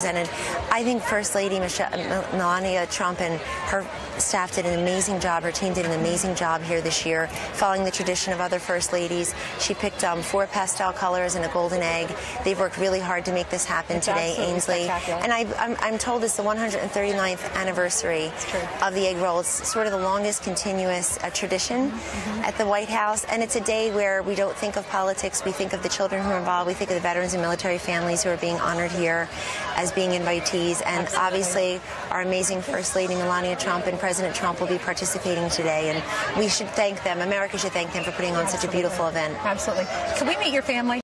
presented. I think First Lady Michelle, Melania Trump and her staff did an amazing job. Her team did an amazing job here this year, following the tradition of other First Ladies. She picked um, four pastel colors and a golden egg. They've worked really hard to make this happen It's today, Ainsley. And I, I'm, I'm told it's the 139th anniversary of the egg roll. It's sort of the longest continuous uh, tradition Mm-hmm. at the White House. And it's a day where we don't think of politics. We think of the children who are involved. We think of the veterans and military families who are being honored here as being invitees. And Absolutely. obviously, our amazing First Lady Melania Trump and President Trump will be participating today. And we should thank them. America should thank them for putting on such a beautiful event. Absolutely. Can we meet your family?